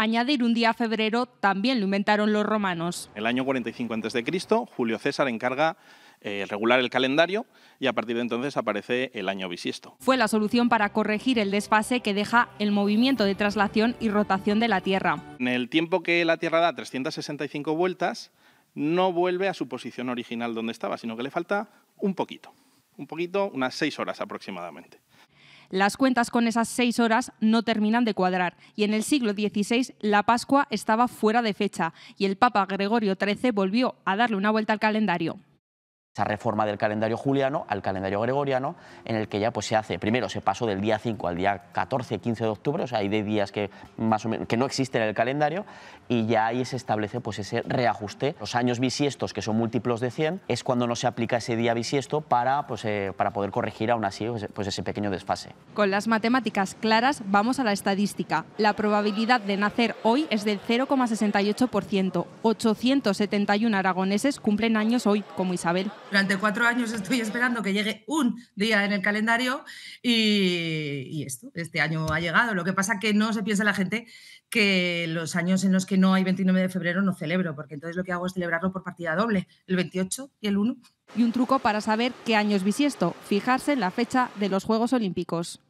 Añadir un día a febrero también lo inventaron los romanos. El año 45 a.C., Julio César encarga eh, regular el calendario y a partir de entonces aparece el año bisiesto. Fue la solución para corregir el desfase que deja el movimiento de traslación y rotación de la Tierra. En el tiempo que la Tierra da 365 vueltas, no vuelve a su posición original donde estaba, sino que le falta un poquito, un poquito, unas seis horas aproximadamente. Las cuentas con esas seis horas no terminan de cuadrar. Y en el siglo XVI la Pascua estaba fuera de fecha y el Papa Gregorio XIII volvió a darle una vuelta al calendario esa reforma del calendario juliano al calendario gregoriano, en el que ya pues, se hace, primero se pasó del día 5 al día 14, 15 de octubre, o sea, hay de días que, más o menos, que no existen en el calendario, y ya ahí se establece pues, ese reajuste. Los años bisiestos, que son múltiplos de 100, es cuando no se aplica ese día bisiesto para, pues, eh, para poder corregir aún así pues, pues, ese pequeño desfase. Con las matemáticas claras, vamos a la estadística. La probabilidad de nacer hoy es del 0,68%. 871 aragoneses cumplen años hoy, como Isabel. Durante cuatro años estoy esperando que llegue un día en el calendario y, esto, este año ha llegado. Lo que pasa que no se piensa la gente que los años en los que no hay 29 de febrero no celebro, porque entonces lo que hago es celebrarlo por partida doble, el 28 y el 1. Y un truco para saber qué año es bisiesto, fijarse en la fecha de los Juegos Olímpicos.